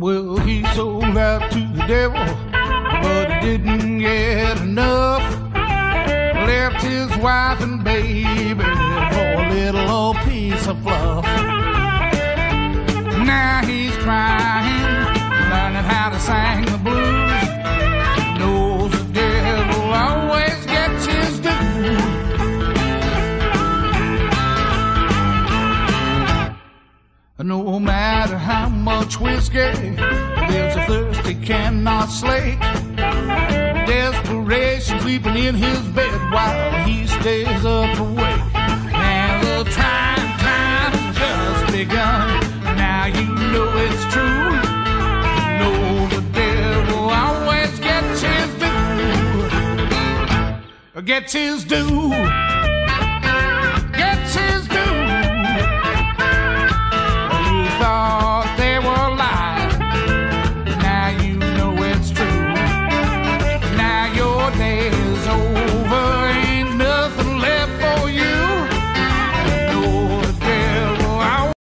Well, he sold out to the devil, but he didn't get enough. Left his wife and baby for a little old piece of fluff. Now he's crying, learning how to sing the blues. No matter how much whiskey lives a thirst he cannot slake. Desperation sleeping in his bed while he stays up awake. And the time, time just begun. Now you know it's true. know the devil always gets his due. Gets his due.